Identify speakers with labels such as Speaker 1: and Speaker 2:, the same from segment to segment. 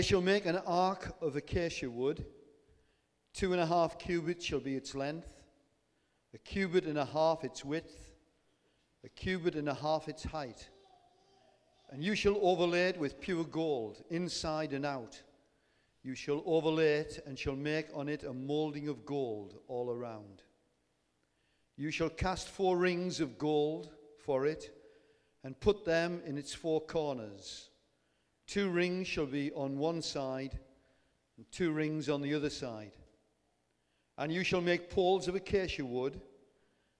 Speaker 1: They shall make an ark of acacia wood. Two and a half cubits shall be its length, a cubit and a half its width, a cubit and a half its height. And you shall overlay it with pure gold, inside and out. You shall overlay it and shall make on it a moulding of gold all around. You shall cast four rings of gold for it and put them in its four corners. Two rings shall be on one side, and two rings on the other side. And you shall make poles of acacia wood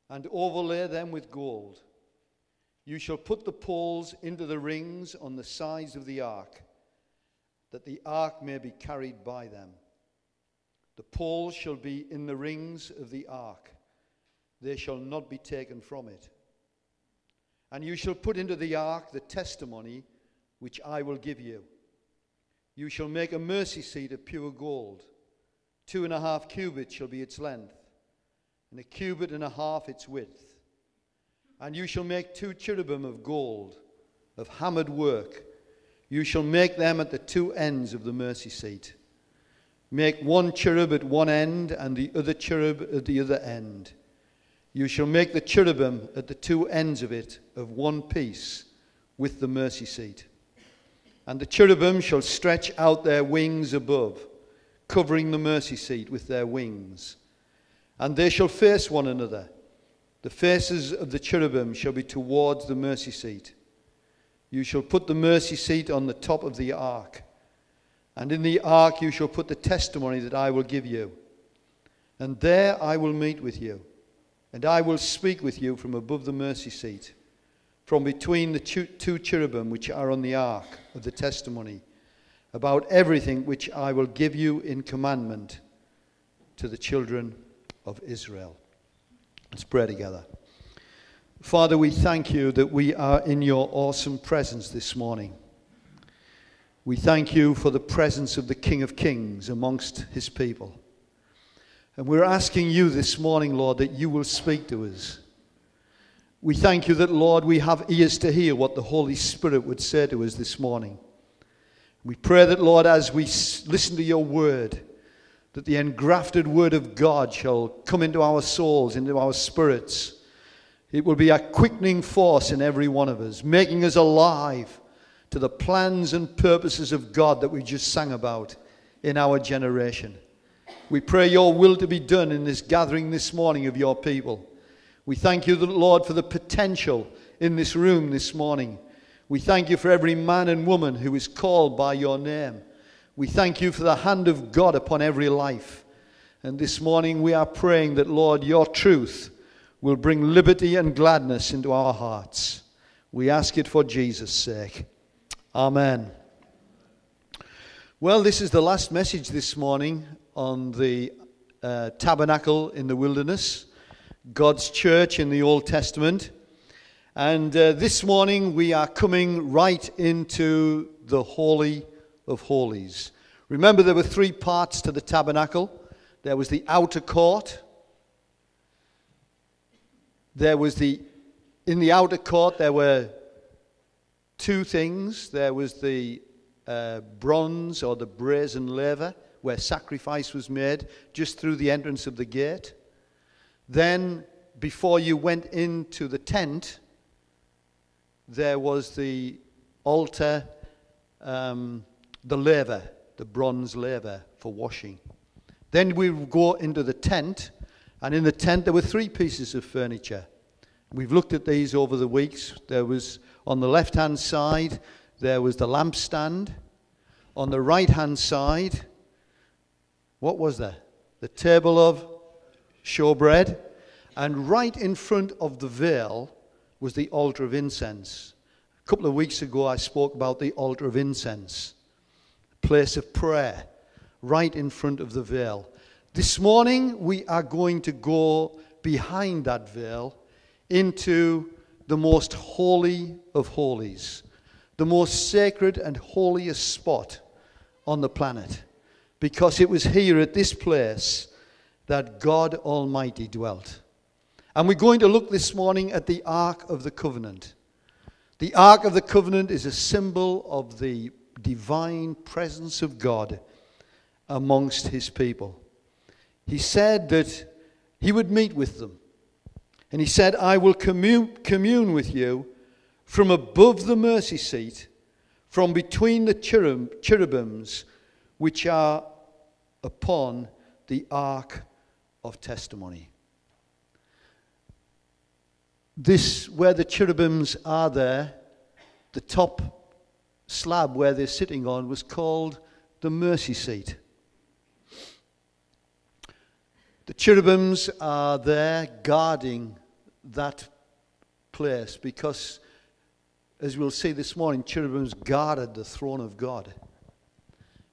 Speaker 1: and overlay them with gold. You shall put the poles into the rings on the sides of the ark, that the ark may be carried by them. The poles shall be in the rings of the ark, they shall not be taken from it. And you shall put into the ark the testimony which I will give you. You shall make a mercy seat of pure gold. Two and a half cubits shall be its length, and a cubit and a half its width. And you shall make two cherubim of gold, of hammered work. You shall make them at the two ends of the mercy seat. Make one cherub at one end, and the other cherub at the other end. You shall make the cherubim at the two ends of it of one piece with the mercy seat. And the cherubim shall stretch out their wings above, covering the mercy seat with their wings. And they shall face one another. The faces of the cherubim shall be towards the mercy seat. You shall put the mercy seat on the top of the ark. And in the ark you shall put the testimony that I will give you. And there I will meet with you and I will speak with you from above the mercy seat, from between the two cherubim which are on the ark of the testimony, about everything which I will give you in commandment to the children of Israel. Let's pray together. Father, we thank you that we are in your awesome presence this morning. We thank you for the presence of the King of Kings amongst his people. And we're asking you this morning, Lord, that you will speak to us. We thank you that, Lord, we have ears to hear what the Holy Spirit would say to us this morning. We pray that, Lord, as we listen to your word, that the engrafted word of God shall come into our souls, into our spirits. It will be a quickening force in every one of us, making us alive to the plans and purposes of God that we just sang about in our generation. We pray your will to be done in this gathering this morning of your people. We thank you, Lord, for the potential in this room this morning. We thank you for every man and woman who is called by your name. We thank you for the hand of God upon every life. And this morning we are praying that, Lord, your truth will bring liberty and gladness into our hearts. We ask it for Jesus' sake. Amen. Well, this is the last message this morning on the uh, tabernacle in the wilderness, God's church in the Old Testament. And uh, this morning we are coming right into the Holy of Holies. Remember, there were three parts to the tabernacle there was the outer court, there was the, in the outer court, there were two things there was the uh, bronze or the brazen laver where sacrifice was made just through the entrance of the gate. Then, before you went into the tent, there was the altar, um, the laver, the bronze laver for washing. Then we go into the tent, and in the tent there were three pieces of furniture. We've looked at these over the weeks. There was on the left hand side, there was the lampstand. On the right hand side, what was there? The table of showbread. And right in front of the veil was the altar of incense. A couple of weeks ago, I spoke about the altar of incense, place of prayer, right in front of the veil. This morning, we are going to go behind that veil into the most holy of holies, the most sacred and holiest spot on the planet because it was here at this place that God Almighty dwelt. And we're going to look this morning at the Ark of the Covenant. The Ark of the Covenant is a symbol of the divine presence of God amongst his people. He said that he would meet with them. And he said, I will commune, commune with you from above the mercy seat, from between the cherub, cherubims which are upon the ark of testimony. This, where the cherubims are there, the top slab where they're sitting on was called the mercy seat. The cherubims are there guarding that place because, as we'll see this morning, cherubims guarded the throne of God.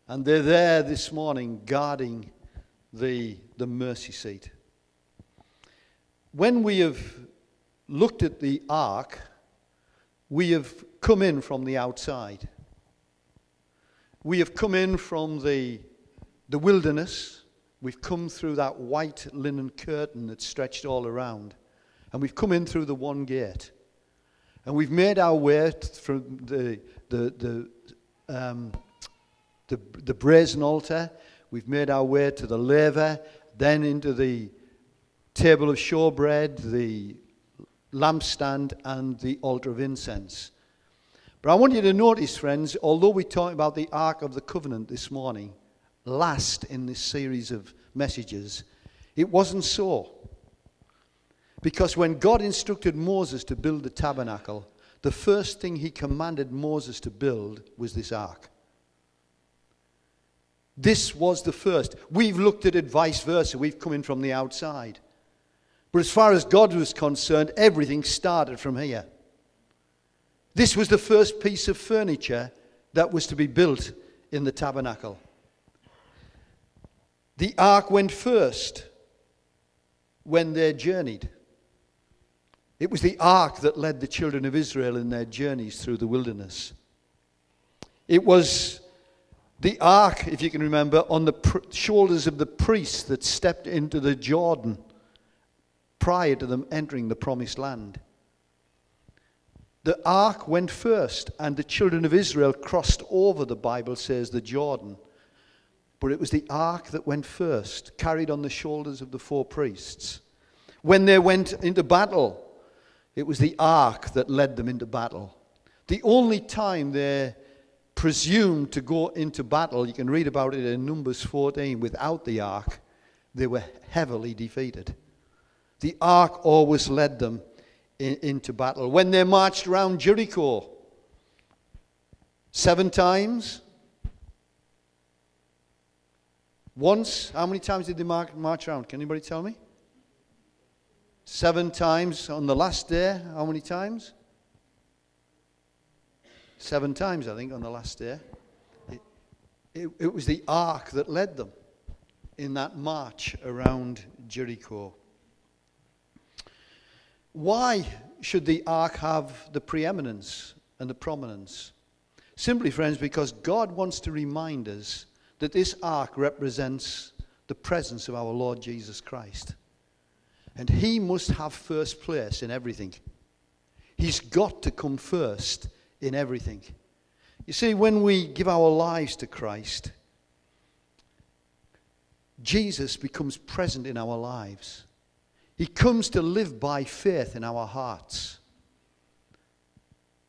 Speaker 1: And they're there this morning guarding the, the mercy seat. When we have looked at the ark, we have come in from the outside. We have come in from the, the wilderness. We've come through that white linen curtain that's stretched all around. And we've come in through the one gate. And we've made our way from the, the, the, um, the, the brazen altar. We've made our way to the laver, then into the table of showbread, the lampstand, and the altar of incense. But I want you to notice, friends, although we talk about the Ark of the Covenant this morning, last in this series of messages, it wasn't so. Because when God instructed Moses to build the tabernacle, the first thing he commanded Moses to build was this ark. This was the first. We've looked at it vice versa. We've come in from the outside. But as far as God was concerned, everything started from here. This was the first piece of furniture that was to be built in the tabernacle. The ark went first when they journeyed. It was the ark that led the children of Israel in their journeys through the wilderness. It was the ark, if you can remember, on the pr- shoulders of the priests that stepped into the Jordan prior to them entering the promised land. The ark went first, and the children of Israel crossed over, the Bible says, the Jordan. But it was the ark that went first, carried on the shoulders of the four priests. When they went into battle, it was the ark that led them into battle. The only time they presumed to go into battle, you can read about it in Numbers 14, without the ark, they were heavily defeated. The ark always led them in, into battle. When they marched around Jericho, seven times, once, how many times did they march around? Can anybody tell me? Seven times on the last day. How many times? Seven times, I think, on the last day. It, it, it was the ark that led them in that march around Jericho. Why should the ark have the preeminence and the prominence? Simply, friends, because God wants to remind us that this ark represents the presence of our Lord Jesus Christ. And he must have first place in everything. He's got to come first in everything. You see, when we give our lives to Christ, Jesus becomes present in our lives. He comes to live by faith in our hearts.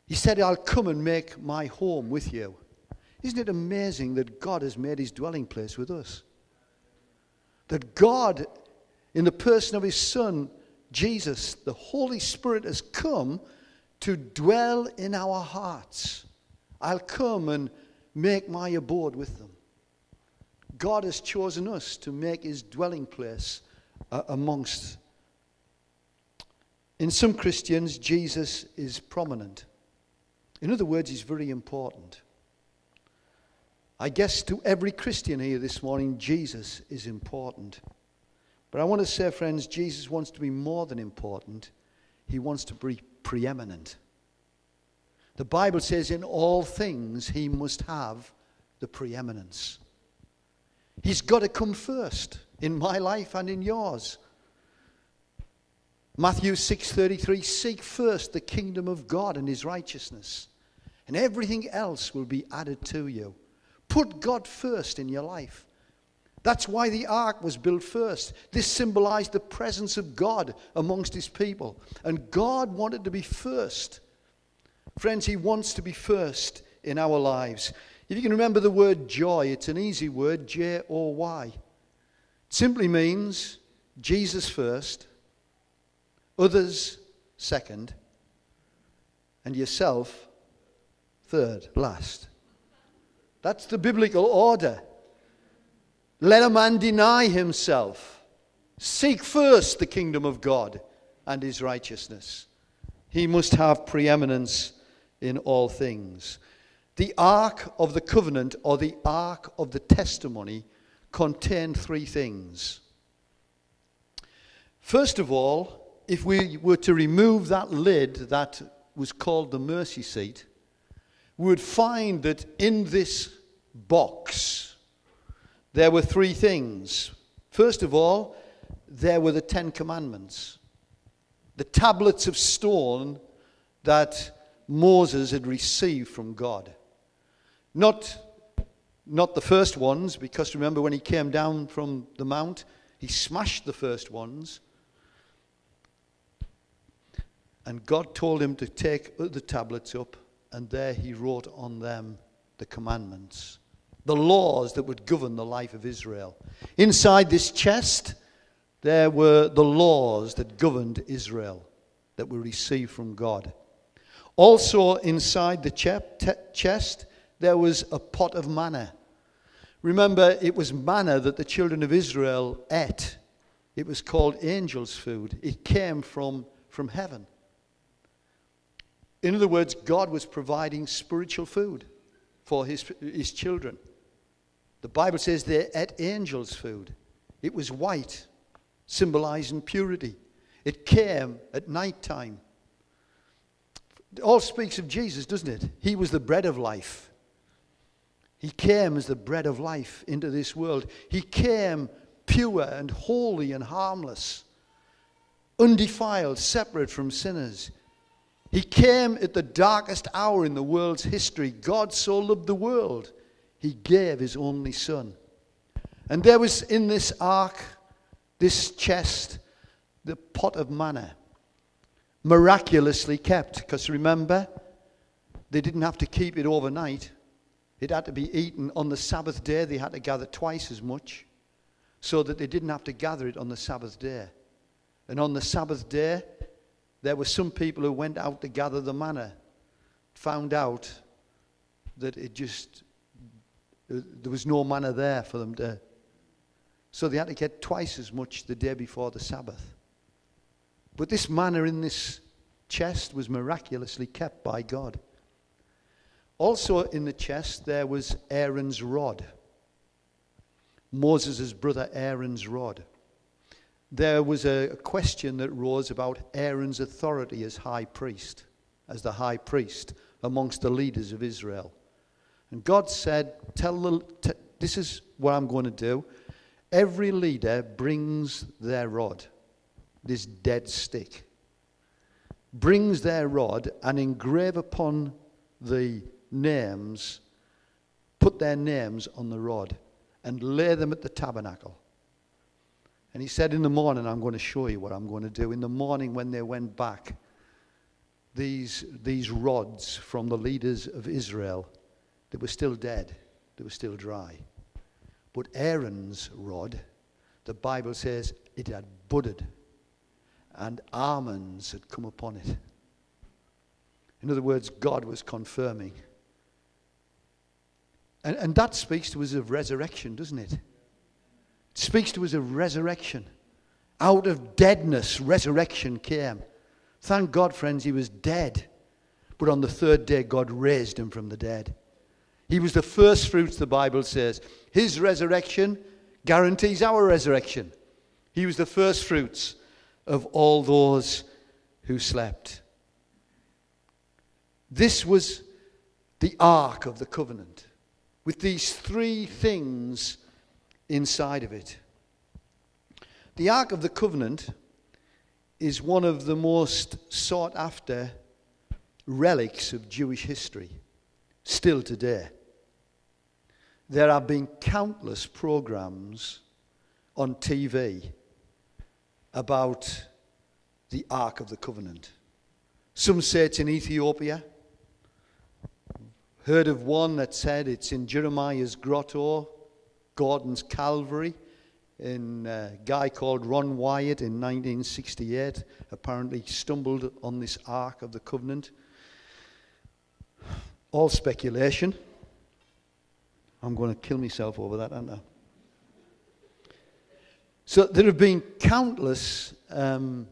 Speaker 1: He said, I'll come and make my home with you. Isn't it amazing that God has made his dwelling place with us? That God in the person of his Son, Jesus, the Holy Spirit has come to dwell in our hearts. I'll come and make my abode with them. God has chosen us to make his dwelling place uh, amongst. In some Christians, Jesus is prominent. In other words, he's very important. I guess to every Christian here this morning, Jesus is important. But I want to say, friends, Jesus wants to be more than important, he wants to be preeminent. The Bible says, in all things, he must have the preeminence. He's got to come first in my life and in yours. Matthew 6:33 Seek first the kingdom of God and his righteousness, and everything else will be added to you. Put God first in your life. That's why the ark was built first. This symbolized the presence of God amongst his people. And God wanted to be first. Friends, he wants to be first in our lives. If you can remember the word joy, it's an easy word, J O Y. It simply means Jesus first, others second, and yourself third, last. That's the biblical order. Let a man deny himself. Seek first the kingdom of God and his righteousness. He must have preeminence in all things. The Ark of the Covenant or the Ark of the Testimony contained three things. First of all, if we were to remove that lid that was called the mercy seat, we would find that in this box there were three things. First of all, there were the Ten Commandments, the tablets of stone that Moses had received from God. Not, not the first ones, because remember when he came down from the mount, he smashed the first ones. And God told him to take the tablets up, and there he wrote on them the commandments, the laws that would govern the life of Israel. Inside this chest, there were the laws that governed Israel that were received from God. Also, inside the chest, there was a pot of manna. Remember, it was manna that the children of Israel ate. It was called angel's food. It came from, from heaven. In other words, God was providing spiritual food for his, his children. The Bible says they ate angels' food. It was white, symbolizing purity. It came at night time. It all speaks of Jesus, doesn't it? He was the bread of life. He came as the bread of life into this world. He came pure and holy and harmless, undefiled, separate from sinners. He came at the darkest hour in the world's history. God so loved the world, he gave his only son. And there was in this ark, this chest, the pot of manna, miraculously kept. Because remember, they didn't have to keep it overnight, it had to be eaten on the Sabbath day. They had to gather twice as much so that they didn't have to gather it on the Sabbath day. And on the Sabbath day, there were some people who went out to gather the manna, found out that it just, there was no manna there for them to. So they had to get twice as much the day before the Sabbath. But this manna in this chest was miraculously kept by God. Also in the chest, there was Aaron's rod, Moses' brother Aaron's rod there was a question that rose about Aaron's authority as high priest, as the high priest amongst the leaders of Israel. And God said, Tell the, t- this is what I'm going to do. Every leader brings their rod, this dead stick, brings their rod and engrave upon the names, put their names on the rod, and lay them at the tabernacle. And he said, In the morning, I'm going to show you what I'm going to do. In the morning, when they went back, these, these rods from the leaders of Israel, they were still dead, they were still dry. But Aaron's rod, the Bible says it had budded and almonds had come upon it. In other words, God was confirming. And, and that speaks to us of resurrection, doesn't it? It speaks to us of resurrection. Out of deadness, resurrection came. Thank God, friends, he was dead. But on the third day, God raised him from the dead. He was the first fruits, the Bible says. His resurrection guarantees our resurrection. He was the first fruits of all those who slept. This was the ark of the covenant with these three things inside of it. The Ark of the Covenant is one of the most sought after relics of Jewish history. still today. There have been countless programs on TV about the Ark of the Covenant. Some say it's in Ethiopia. Heard of one that said it's in Jeremiah's grotto, Gordon's Calvary, in a guy called Ron Wyatt in 1968 apparently stumbled on this Ark of the Covenant. All speculation. I'm going to kill myself over that, aren't I? So there have been countless um,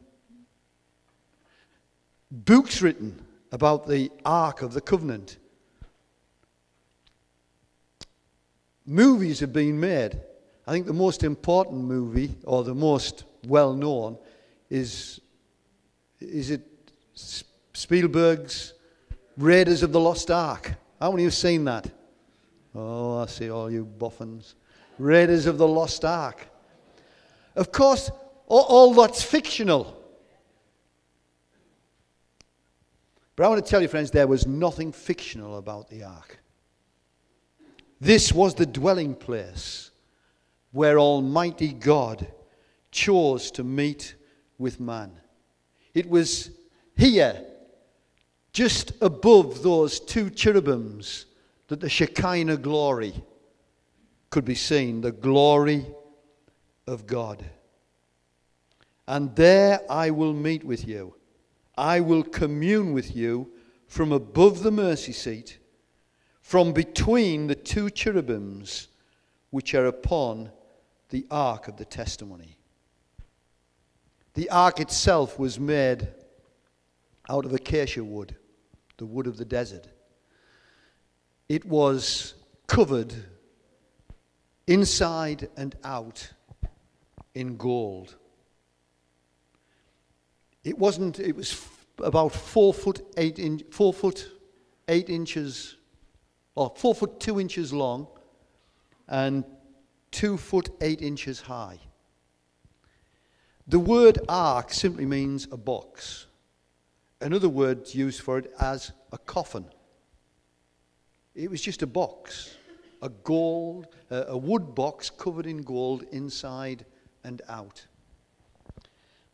Speaker 1: books written about the Ark of the Covenant. Movies have been made. I think the most important movie, or the most well known, is is it Spielberg's Raiders of the Lost Ark? How many have seen that? Oh, I see all you boffins. Raiders of the Lost Ark. Of course, all, all that's fictional. But I want to tell you, friends, there was nothing fictional about the ark. This was the dwelling place where Almighty God chose to meet with man. It was here, just above those two cherubims, that the Shekinah glory could be seen the glory of God. And there I will meet with you. I will commune with you from above the mercy seat, from between the two cherubims which are upon the ark of the testimony. The ark itself was made out of acacia wood, the wood of the desert. It was covered inside and out in gold. It wasn't, it was f- about four foot eight, in, four foot eight inches, or four foot two inches long, and two foot eight inches high. The word ark simply means a box. Another word used for it as a coffin. It was just a box, a gold, a wood box covered in gold inside and out.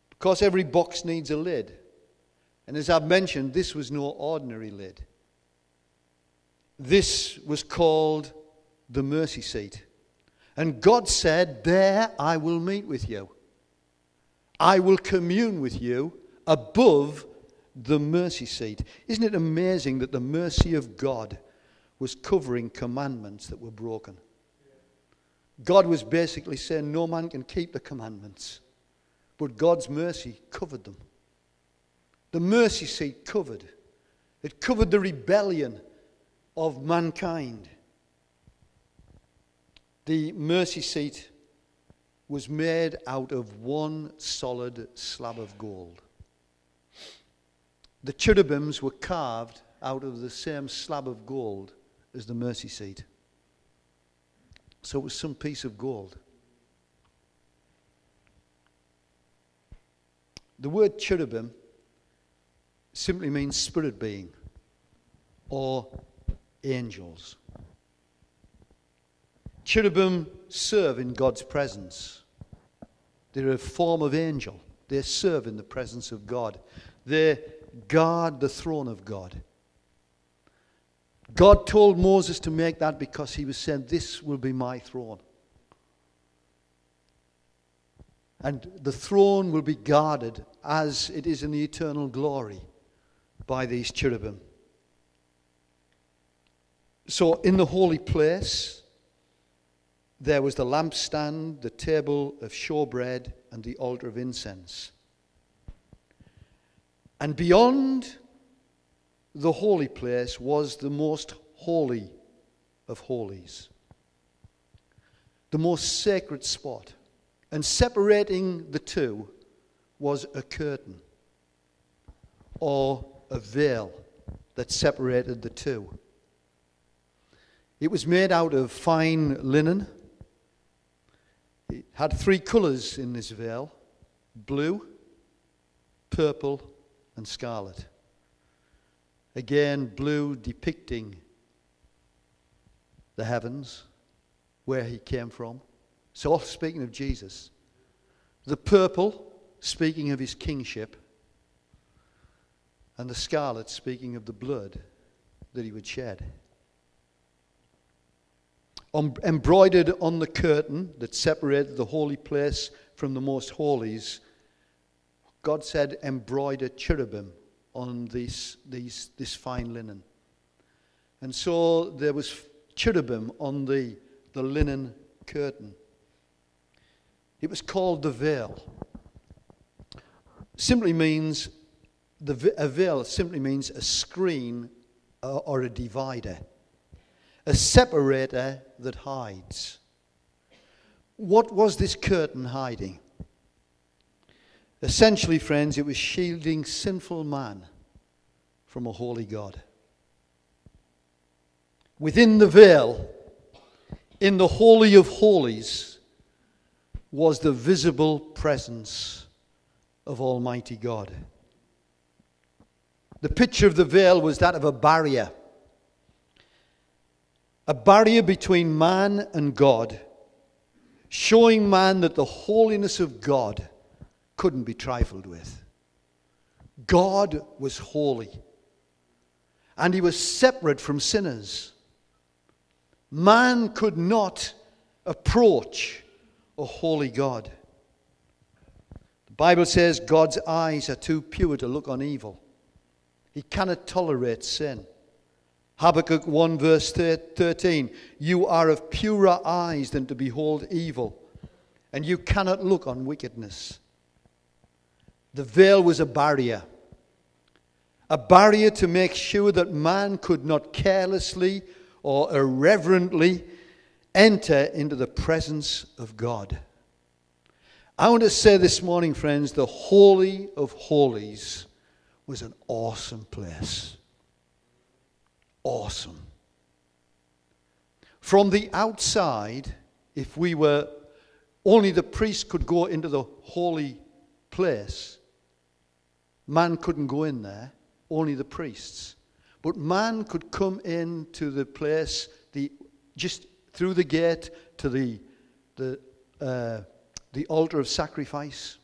Speaker 1: Because every box needs a lid. And as I've mentioned, this was no ordinary lid. This was called the mercy seat. And God said, There I will meet with you. I will commune with you above the mercy seat. Isn't it amazing that the mercy of God was covering commandments that were broken? God was basically saying no man can keep the commandments, but God's mercy covered them. The mercy seat covered. It covered the rebellion of mankind. The mercy seat was made out of one solid slab of gold. The cherubims were carved out of the same slab of gold as the mercy seat. So it was some piece of gold. The word cherubim simply means spirit being or angels. Cherubim serve in God's presence. They're a form of angel. They serve in the presence of God. They guard the throne of God. God told Moses to make that because he was saying, This will be my throne. And the throne will be guarded as it is in the eternal glory by these cherubim. So, in the holy place, there was the lampstand, the table of showbread, and the altar of incense. And beyond the holy place was the most holy of holies, the most sacred spot. And separating the two was a curtain or a veil that separated the two. It was made out of fine linen. It had three colors in this veil blue, purple, and scarlet. Again, blue depicting the heavens, where he came from. So, all speaking of Jesus. The purple, speaking of his kingship. And the scarlet, speaking of the blood that he would shed. Um, embroidered on the curtain that separated the holy place from the most holies, God said, embroider cherubim on this, these, this fine linen. And so there was cherubim on the, the linen curtain. It was called the veil. Simply means, the, a veil simply means a screen uh, or a divider, a separator that hides. What was this curtain hiding? Essentially, friends, it was shielding sinful man from a holy God. Within the veil, in the Holy of Holies, was the visible presence of Almighty God. The picture of the veil was that of a barrier. A barrier between man and God, showing man that the holiness of God couldn't be trifled with. God was holy, and he was separate from sinners. Man could not approach a holy God. The Bible says God's eyes are too pure to look on evil. He cannot tolerate sin. Habakkuk 1, verse 13 You are of purer eyes than to behold evil, and you cannot look on wickedness. The veil was a barrier, a barrier to make sure that man could not carelessly or irreverently enter into the presence of God. I want to say this morning, friends, the Holy of Holies was an awesome place. Awesome. From the outside, if we were, only the priest could go into the holy place. Man couldn't go in there, only the priests. But man could come in to the place, the, just through the gate to the, the, uh, the altar of sacrifice.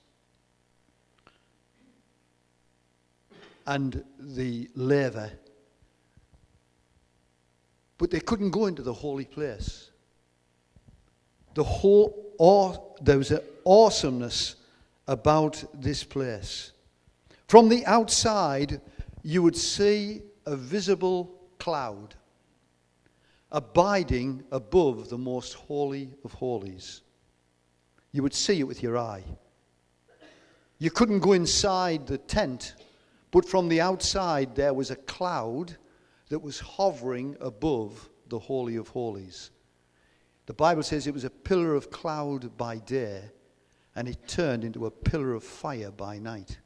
Speaker 1: and the laver. But they couldn't go into the holy place. The whole, aw, there was an awesomeness about this place. From the outside, you would see a visible cloud abiding above the most holy of holies. You would see it with your eye. You couldn't go inside the tent but from the outside, there was a cloud that was hovering above the Holy of Holies. The Bible says it was a pillar of cloud by day, and it turned into a pillar of fire by night.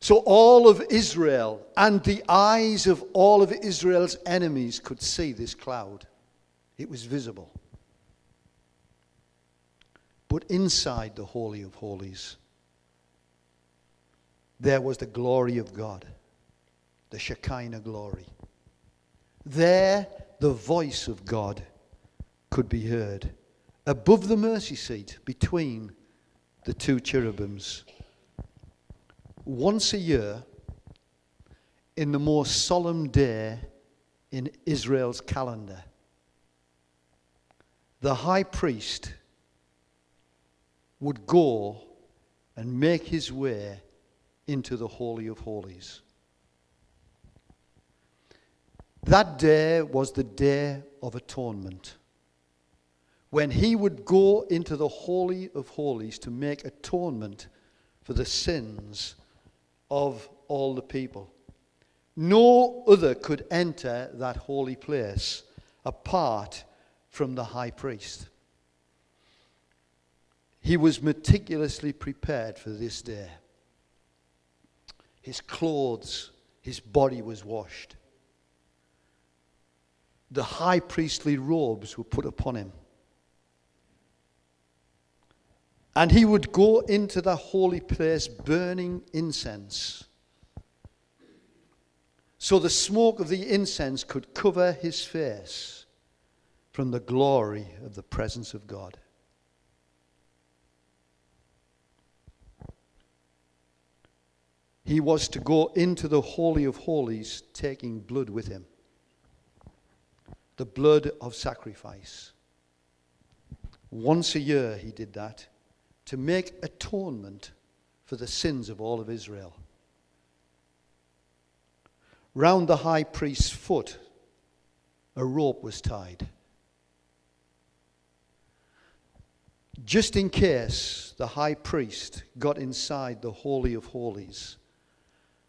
Speaker 1: So all of Israel and the eyes of all of Israel's enemies could see this cloud. It was visible. But inside the Holy of Holies, there was the glory of God, the Shekinah glory. There, the voice of God could be heard above the mercy seat between the two cherubims. Once a year, in the most solemn day in Israel's calendar, the high priest would go and make his way into the Holy of Holies. That day was the day of atonement. When he would go into the Holy of Holies to make atonement for the sins of all the people. No other could enter that holy place apart from the high priest. He was meticulously prepared for this day his clothes, his body was washed. The high priestly robes were put upon him. And he would go into the holy place burning incense. so the smoke of the incense could cover his face from the glory of the presence of God. He was to go into the Holy of Holies taking blood with him the blood of sacrifice. Once a year he did that to make atonement for the sins of all of Israel. Round the high priest's foot, a rope was tied. Just in case the high priest got inside the Holy of Holies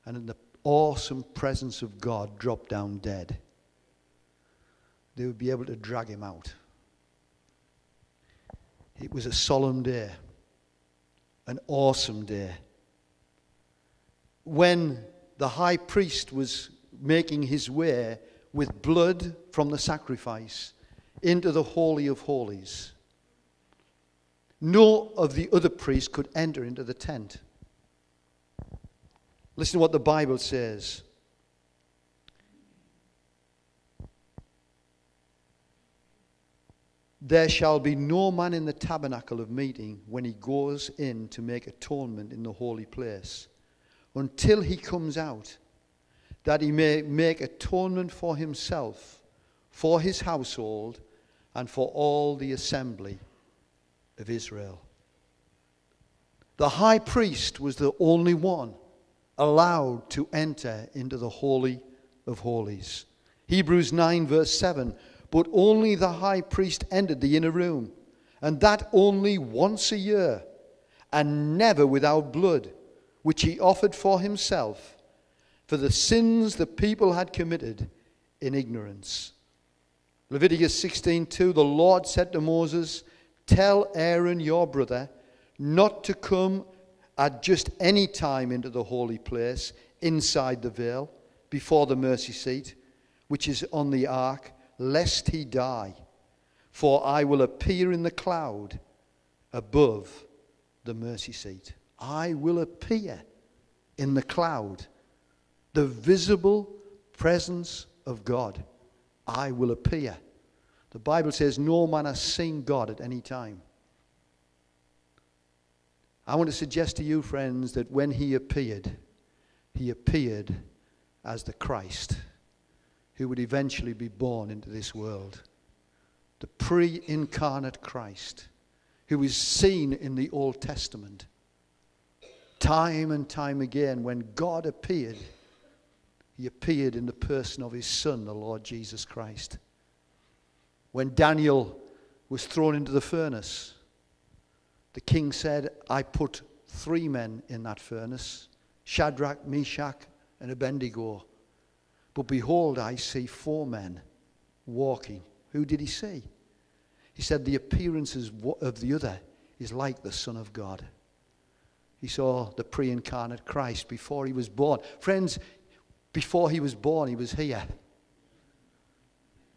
Speaker 1: and in the awesome presence of God dropped down dead, they would be able to drag him out. It was a solemn day, an awesome day. When the high priest was making his way with blood from the sacrifice into the Holy of Holies, no of the other priests could enter into the tent. Listen to what the Bible says. There shall be no man in the tabernacle of meeting when he goes in to make atonement in the holy place until he comes out, that he may make atonement for himself, for his household, and for all the assembly of Israel. The high priest was the only one allowed to enter into the Holy of Holies. Hebrews 9, verse 7 but only the high priest entered the inner room, and that only once a year, and never without blood, which he offered for himself for the sins the people had committed in ignorance. Leviticus 16:2 The Lord said to Moses, "Tell Aaron your brother not to come at just any time into the holy place inside the veil before the mercy seat, which is on the ark." Lest he die. For I will appear in the cloud above the mercy seat. I will appear in the cloud, the visible presence of God. I will appear. The Bible says, No man has seen God at any time. I want to suggest to you, friends, that when he appeared, he appeared as the Christ who would eventually be born into this world. The pre incarnate Christ, who is seen in the Old Testament. Time and time again, when God appeared, he appeared in the person of his Son, the Lord Jesus Christ. When Daniel was thrown into the furnace, the king said, I put three men in that furnace Shadrach, Meshach, and Abednego. But behold, I see four men walking. Who did he see? He said, The appearances of the other is like the Son of God. He saw the pre incarnate Christ before he was born. Friends, before he was born, he was here.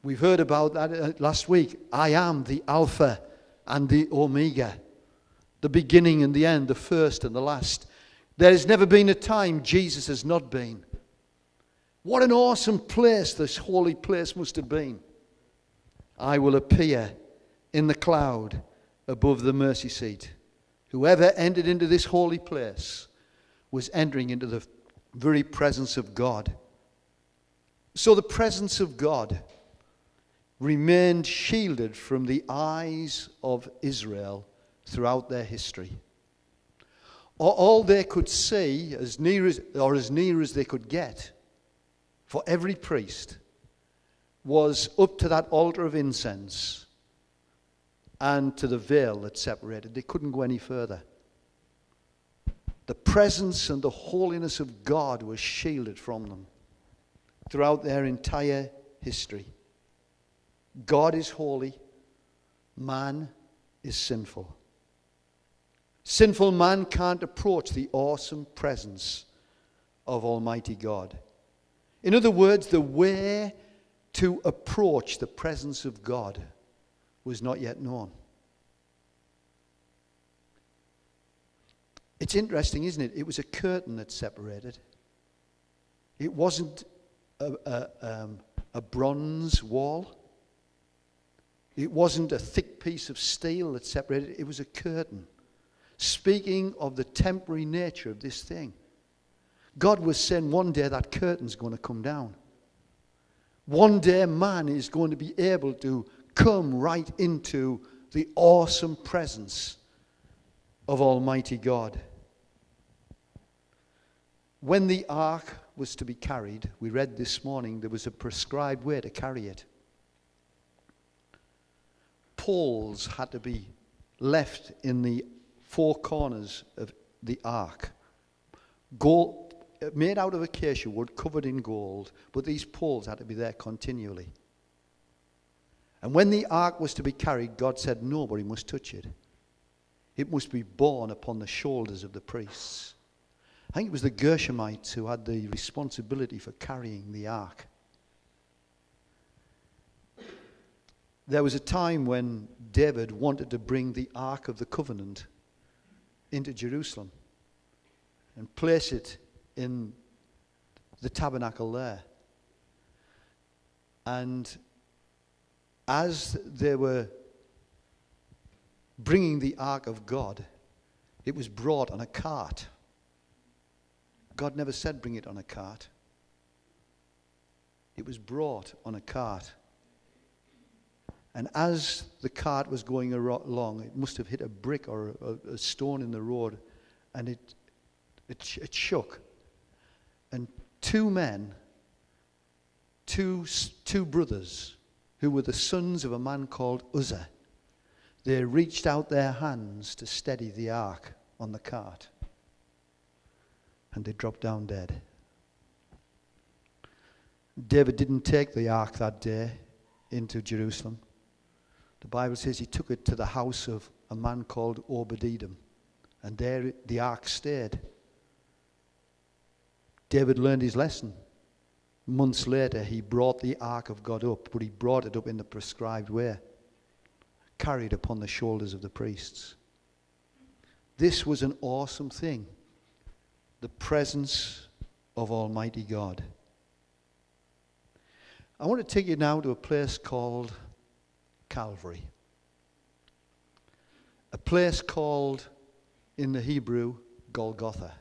Speaker 1: We've heard about that uh, last week. I am the Alpha and the Omega, the beginning and the end, the first and the last. There has never been a time Jesus has not been. What an awesome place this holy place must have been. I will appear in the cloud above the mercy seat. Whoever entered into this holy place was entering into the very presence of God. So the presence of God remained shielded from the eyes of Israel throughout their history. All they could see, as near as, or as near as they could get, for every priest was up to that altar of incense and to the veil that separated. They couldn't go any further. The presence and the holiness of God was shielded from them throughout their entire history. God is holy, man is sinful. Sinful man can't approach the awesome presence of Almighty God. In other words, the way to approach the presence of God was not yet known. It's interesting, isn't it? It was a curtain that separated. It wasn't a, a, um, a bronze wall. It wasn't a thick piece of steel that separated, it was a curtain. Speaking of the temporary nature of this thing. God was saying one day that curtain's going to come down. One day man is going to be able to come right into the awesome presence of Almighty God. When the ark was to be carried, we read this morning there was a prescribed way to carry it. Poles had to be left in the four corners of the ark. Gold, made out of acacia wood, covered in gold, but these poles had to be there continually. And when the ark was to be carried, God said nobody must touch it. It must be borne upon the shoulders of the priests. I think it was the Gershonites who had the responsibility for carrying the ark. There was a time when David wanted to bring the Ark of the Covenant into Jerusalem and place it in the tabernacle there. And as they were bringing the ark of God, it was brought on a cart. God never said bring it on a cart. It was brought on a cart. And as the cart was going along, it must have hit a brick or a, a stone in the road, and it, it, it shook. And two men, two, two brothers, who were the sons of a man called Uzzah, they reached out their hands to steady the ark on the cart. And they dropped down dead. David didn't take the ark that day into Jerusalem. The Bible says he took it to the house of a man called Obed-Edom. And there the ark stayed. David learned his lesson. Months later, he brought the ark of God up, but he brought it up in the prescribed way, carried upon the shoulders of the priests. This was an awesome thing the presence of Almighty God. I want to take you now to a place called Calvary. A place called, in the Hebrew, Golgotha.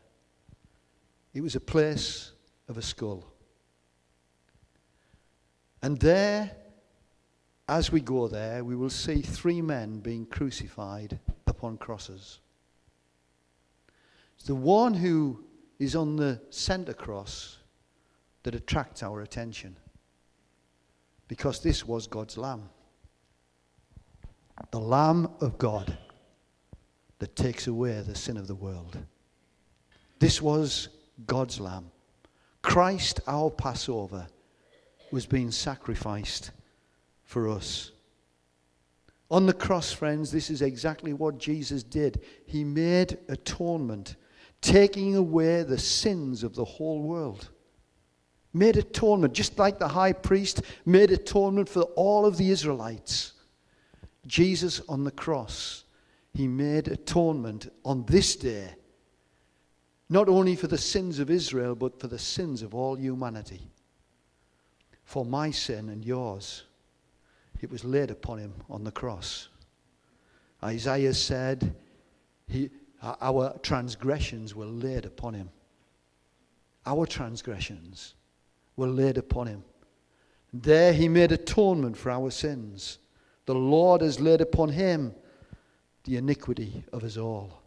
Speaker 1: It was a place of a skull. And there, as we go there, we will see three men being crucified upon crosses. It's the one who is on the center cross that attracts our attention. Because this was God's Lamb. The Lamb of God that takes away the sin of the world. This was God's Lamb. Christ, our Passover, was being sacrificed for us. On the cross, friends, this is exactly what Jesus did. He made atonement, taking away the sins of the whole world. Made atonement, just like the high priest made atonement for all of the Israelites. Jesus on the cross, he made atonement on this day not only for the sins of Israel, but for the sins of all humanity. For my sin and yours, it was laid upon him on the cross. Isaiah said, he, Our transgressions were laid upon him. Our transgressions were laid upon him. There he made atonement for our sins. The Lord has laid upon him the iniquity of us all.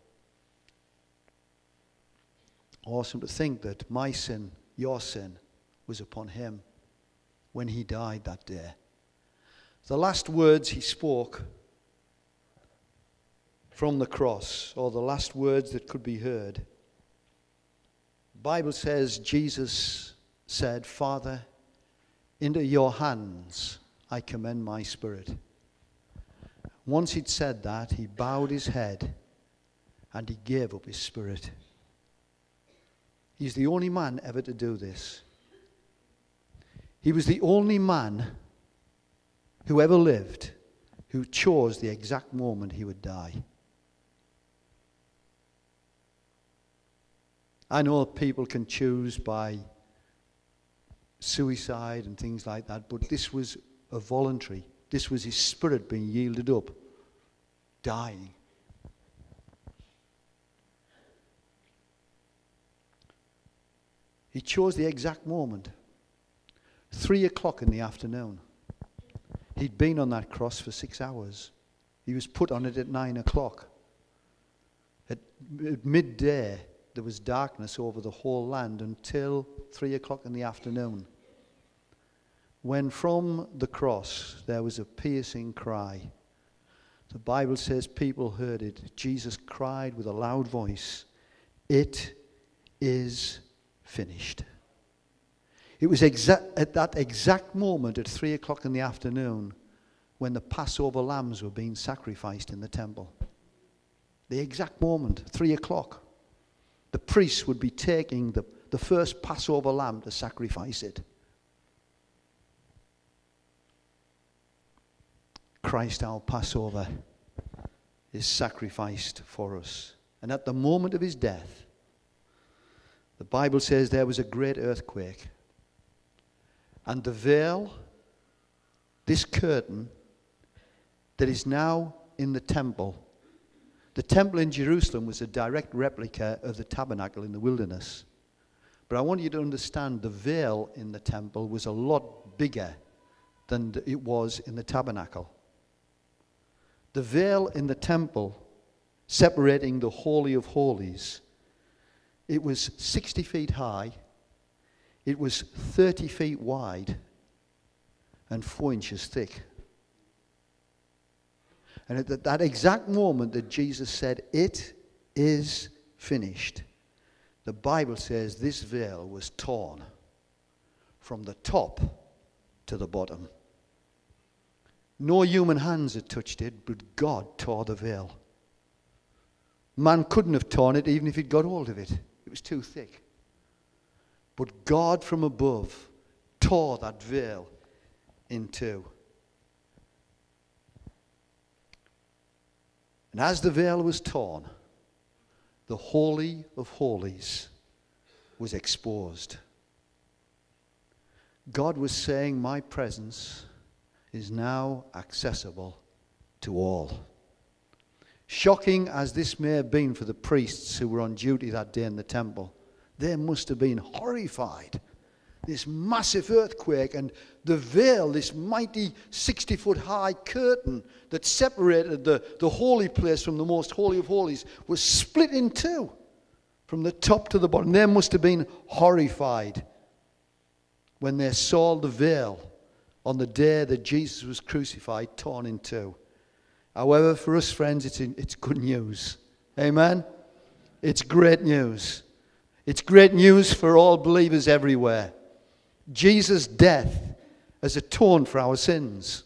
Speaker 1: Awesome to think that my sin, your sin, was upon him when he died that day. The last words he spoke from the cross, or the last words that could be heard, Bible says Jesus said, Father, into your hands I commend my spirit. Once he'd said that, he bowed his head and he gave up his spirit. He's the only man ever to do this. He was the only man who ever lived who chose the exact moment he would die. I know people can choose by suicide and things like that, but this was a voluntary. This was his spirit being yielded up, dying. He chose the exact moment. Three o'clock in the afternoon. He'd been on that cross for six hours. He was put on it at nine o'clock. At, at midday, there was darkness over the whole land until three o'clock in the afternoon. When from the cross there was a piercing cry. The Bible says people heard it. Jesus cried with a loud voice, It is finished. It was exa- at that exact moment at three o'clock in the afternoon when the Passover lambs were being sacrificed in the temple. The exact moment, three o'clock. The priests would be taking the, the first Passover lamb to sacrifice it. Christ, our Passover, is sacrificed for us. And at the moment of his death, the Bible says there was a great earthquake. And the veil, this curtain that is now in the temple, the temple in Jerusalem was a direct replica of the tabernacle in the wilderness. But I want you to understand the veil in the temple was a lot bigger than it was in the tabernacle. The veil in the temple separating the Holy of Holies it was 60 feet high, it was 30 feet wide, and 4 inches thick. And at that exact moment that Jesus said, It is finished, the Bible says this veil was torn from the top to the bottom. No human hands had touched it, but God tore the veil. Man couldn't have torn it even if he'd got hold of it was too thick. But God from above tore that veil in two. And as the veil was torn, the Holy of Holies was exposed. God was saying, My presence is now accessible to all. Shocking as this may have been for the priests who were on duty that day in the temple, they must have been horrified. This massive earthquake and the veil, this mighty 60 foot high curtain that separated the, the holy place from the most holy of holies, was split in two from the top to the bottom. They must have been horrified when they saw the veil on the day that Jesus was crucified torn in two. However, for us friends, it's, in, it's good news. Amen? It's great news. It's great news for all believers everywhere. Jesus' death has atoned for our sins.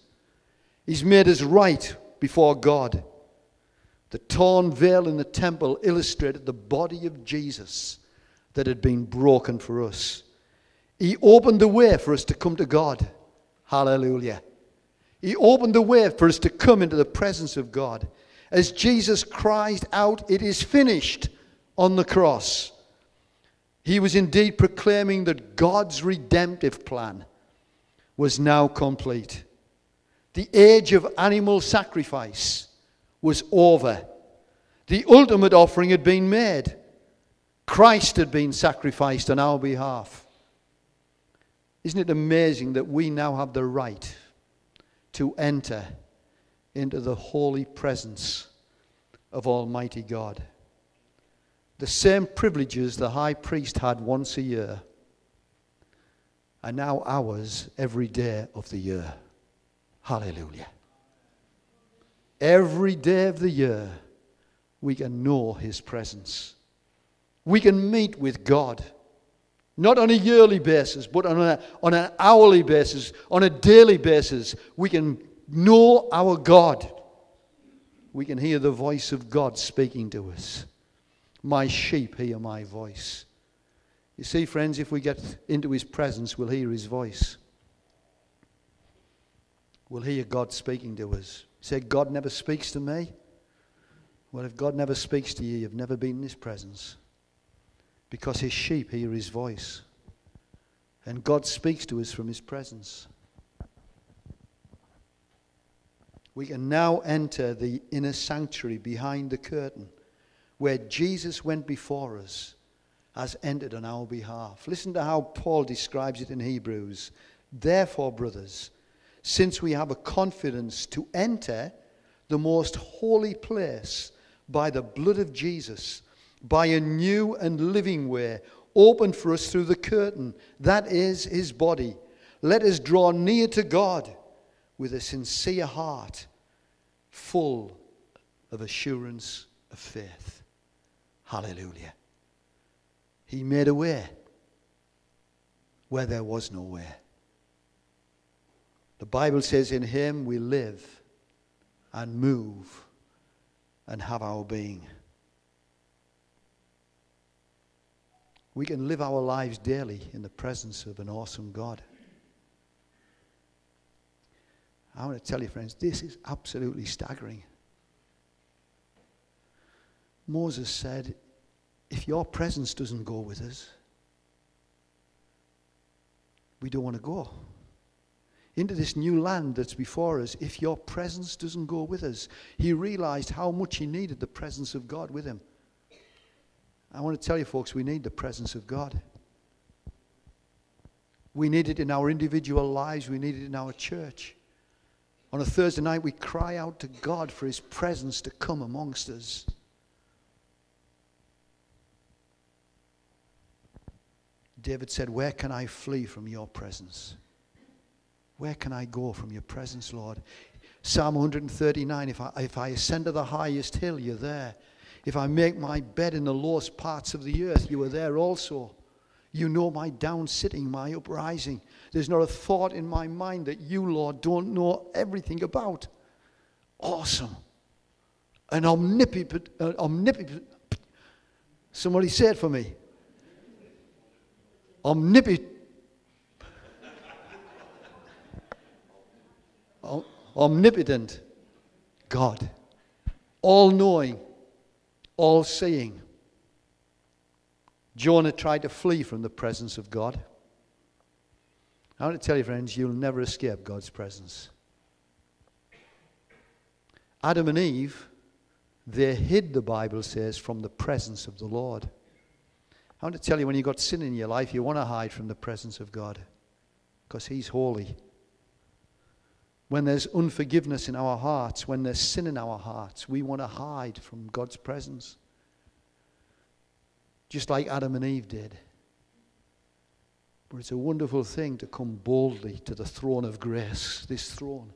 Speaker 1: He's made us right before God. The torn veil in the temple illustrated the body of Jesus that had been broken for us. He opened the way for us to come to God. Hallelujah. He opened the way for us to come into the presence of God. As Jesus cried out, It is finished on the cross, he was indeed proclaiming that God's redemptive plan was now complete. The age of animal sacrifice was over. The ultimate offering had been made. Christ had been sacrificed on our behalf. Isn't it amazing that we now have the right to enter into the holy presence of Almighty God. The same privileges the high priest had once a year are now ours every day of the year. Hallelujah. Every day of the year, we can know His presence. We can meet with God, not on a yearly basis, but on, a, on an hourly basis, on a daily basis. We can know our God. We can hear the voice of God speaking to us. My sheep hear my voice. You see, friends, if we get into his presence, we'll hear his voice. We'll hear God speaking to us. say, God never speaks to me. Well, if God never speaks to you, you've never been in his presence. Because his sheep hear his voice. And God speaks to us from his presence. We can now enter the inner sanctuary behind the curtain where Jesus went before us, has entered on our behalf. Listen to how Paul describes it in Hebrews. Therefore, brothers, since we have a confidence to enter the most holy place by the blood of Jesus, by a new and living way opened for us through the curtain, that is his body, let us draw near to God with a sincere heart, full of assurance of faith. Hallelujah. He made a way where there was no way. The Bible says, In him we live and move and have our being. We can live our lives daily in the presence of an awesome God. I want to tell you, friends, this is absolutely staggering. Moses said, If your presence doesn't go with us, we don't want to go into this new land that's before us if your presence doesn't go with us. He realized how much he needed the presence of God with him. I want to tell you, folks, we need the presence of God. We need it in our individual lives, we need it in our church. On a Thursday night, we cry out to God for his presence to come amongst us. David said, Where can I flee from your presence? Where can I go from your presence, Lord? Psalm 139 if I, if I ascend to the highest hill, you're there. If I make my bed in the lowest parts of the earth, you are there also. You know my down sitting, my uprising. There's not a thought in my mind that you, Lord, don't know everything about. Awesome. An omnipotent, omnipotent. Somebody said for me. Omnipotent omnipotent God, all knowing, all seeing. Jonah tried to flee from the presence of God. I want to tell you, friends, you'll never escape God's presence. Adam and Eve, they hid, the Bible says, from the presence of the Lord. I want to tell you, when you've got sin in your life, you want to hide from the presence of God because He's holy when there's unforgiveness in our hearts, when there's sin in our hearts, we want to hide from God's presence. Just like Adam and Eve did. But it's a wonderful thing to come boldly to the throne of grace, this throne,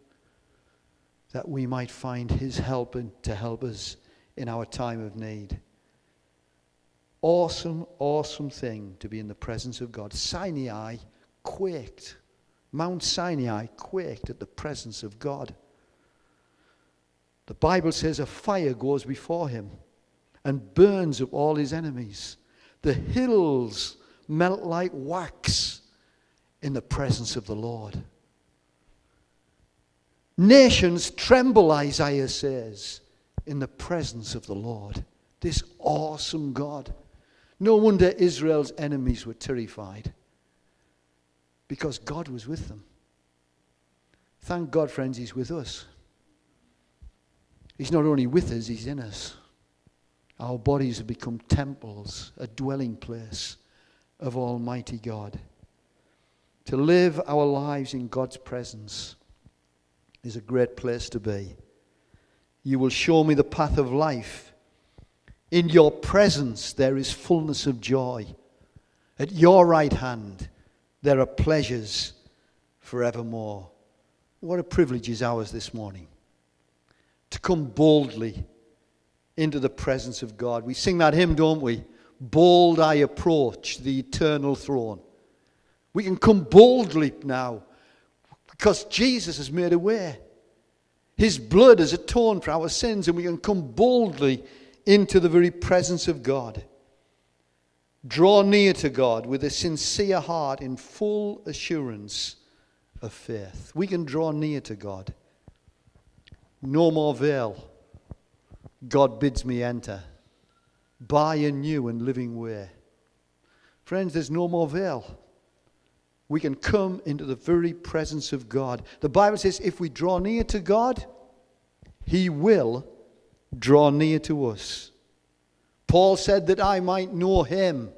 Speaker 1: that we might find His help and to help us in our time of need. Awesome, awesome thing to be in the presence of God. Sinai quaked Mount Sinai quaked at the presence of God. The Bible says a fire goes before him and burns up all his enemies. The hills melt like wax in the presence of the Lord. Nations tremble, Isaiah says, in the presence of the Lord. This awesome God. No wonder Israel's enemies were terrified because God was with them. Thank God, friends, He's with us. He's not only with us, He's in us. Our bodies have become temples, a dwelling place of Almighty God. To live our lives in God's presence is a great place to be. You will show me the path of life. In your presence there is fullness of joy. At your right hand there are pleasures forevermore. What a privilege is ours this morning to come boldly into the presence of God. We sing that hymn, don't we? Bold I approach the eternal throne. We can come boldly now because Jesus has made a way. His blood has atoned for our sins, and we can come boldly into the very presence of God. Draw near to God with a sincere heart in full assurance of faith. We can draw near to God. No more veil. God bids me enter by a new and living way. Friends, there's no more veil. we can come into the very presence of God. The Bible says if we draw near to God, He will draw near to us. Paul said that I might know Him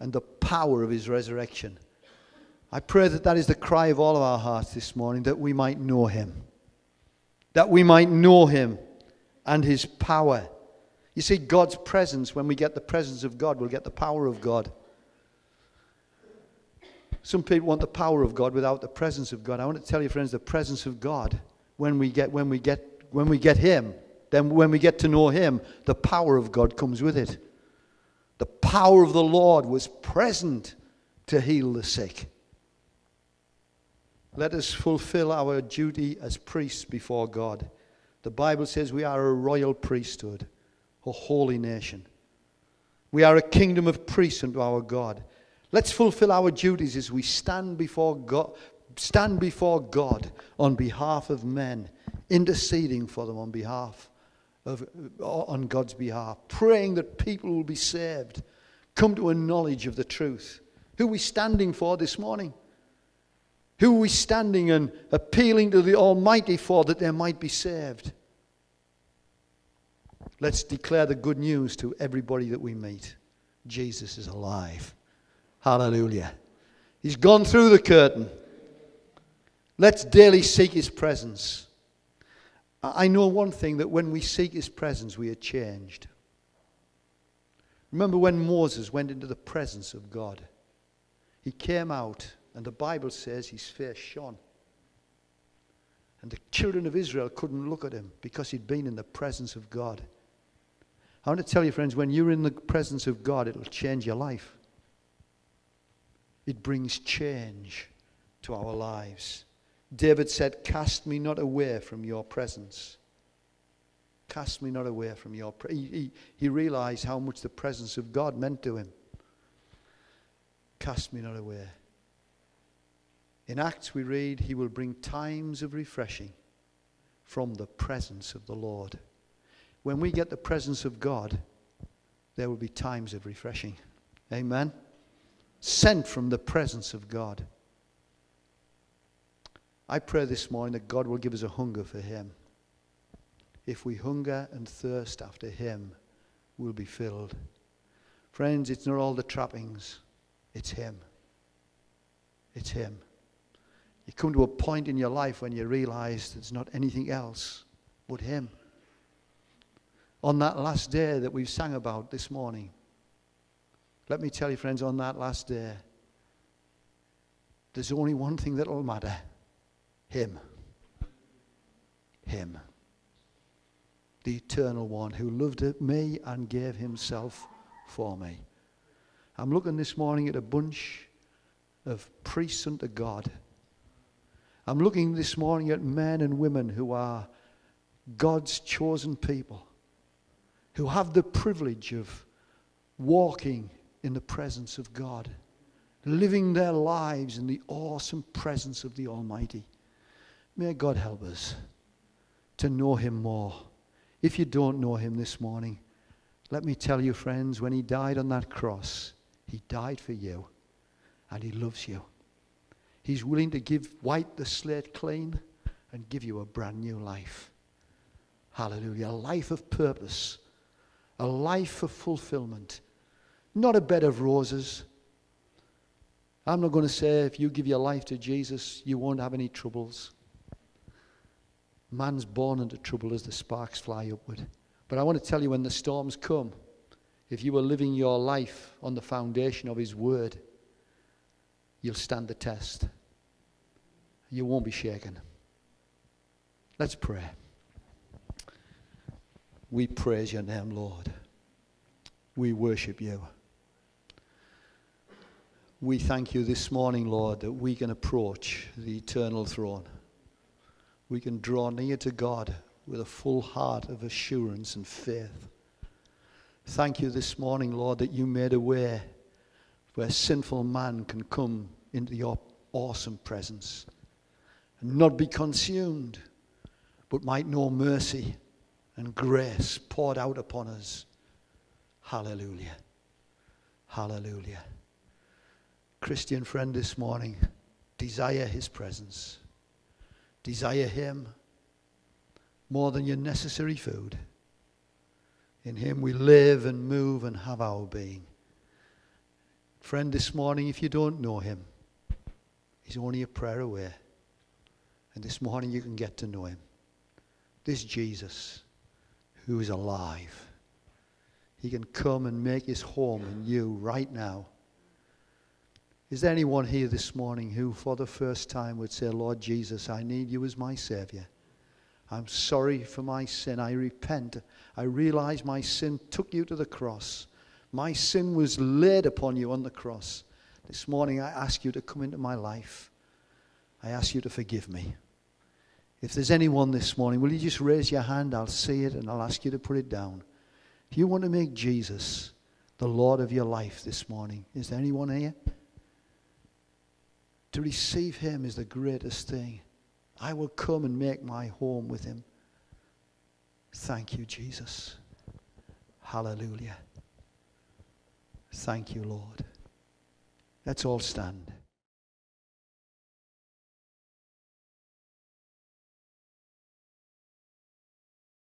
Speaker 1: and the power of His resurrection. I pray that that is the cry of all of our hearts this morning, that we might know Him. That we might know Him and His power. You see, God's presence, when we get the presence of God, we'll get the power of God. Some people want the power of God without the presence of God. I want to tell you, friends, the presence of God, when we get, when we get, when we get Him, then when we get to know Him, the power of God comes with it. The power of the Lord was present to heal the sick. Let us fulfill our duty as priests before God. The Bible says we are a royal priesthood, a holy nation. We are a kingdom of priests unto our God. Let's fulfill our duties as we stand before God, stand before God on behalf of men, interceding for them on behalf of uh, on God's behalf, praying that people will be saved, come to a knowledge of the truth. Who are we standing for this morning? Who are we standing and appealing to the Almighty for that they might be saved? Let's declare the good news to everybody that we meet. Jesus is alive. Hallelujah. He's gone through the curtain. Let's daily seek his presence. I know one thing that when we seek his presence, we are changed. Remember when Moses went into the presence of God? He came out, and the Bible says his face shone. And the children of Israel couldn't look at him because he'd been in the presence of God. I want to tell you, friends, when you're in the presence of God, it'll change your life. It brings change to our lives. David said, Cast me not away from your presence. Cast me not away from your presence. He, he, he realized how much the presence of God meant to him. Cast me not away. In Acts, we read, He will bring times of refreshing from the presence of the Lord. When we get the presence of God, there will be times of refreshing. Amen sent from the presence of God. I pray this morning that God will give us a hunger for Him. If we hunger and thirst after Him, we'll be filled. Friends, it's not all the trappings, it's Him. It's Him. You come to a point in your life when you realize there's not anything else but Him. On that last day that we've sang about this morning, let me tell you, friends, on that last day, there's only one thing that will matter Him. Him. The eternal one who loved me and gave himself for me. I'm looking this morning at a bunch of priests unto God. I'm looking this morning at men and women who are God's chosen people, who have the privilege of walking in the presence of God, living their lives in the awesome presence of the Almighty. May God help us to know Him more. If you don't know Him this morning, let me tell you, friends, when He died on that cross, He died for you and He loves you. He's willing to give wipe the slate clean and give you a brand new life. Hallelujah. A life of purpose, a life of fulfillment not a bed of roses. I'm not going to say if you give your life to Jesus, you won't have any troubles. Man's born into trouble as the sparks fly upward. But I want to tell you when the storms come, if you are living your life on the foundation of His Word, you'll stand the test. You won't be shaken. Let's pray. We praise your name, Lord. We worship you. We thank you this morning, Lord, that we can approach the eternal throne. We can draw near to God with a full heart of assurance and faith. Thank you this morning, Lord, that you made a way where sinful man can come into your awesome presence and not be consumed, but might know mercy and grace poured out upon us. Hallelujah. Hallelujah. Christian friend this morning, desire his presence. Desire him more than your necessary food. In him we live and move and have our being. Friend, this morning, if you don't know him, he's only a prayer away. And this morning you can get to know him. This Jesus who is alive. He can come and make his home in you right now. Is there anyone here this morning who, for the first time, would say, Lord Jesus, I need you as my Savior? I'm sorry for my sin. I repent. I realize my sin took you to the cross. My sin was laid upon you on the cross. This morning, I ask you to come into my life. I ask you to forgive me. If there's anyone this morning, will you just raise your hand? I'll see it and I'll ask you to put it down. If you want to make Jesus the Lord of your life this morning, is there anyone here? To receive Him is the greatest thing. I will come and make my home with Him. Thank you, Jesus. Hallelujah. Thank you, Lord. Let's all stand.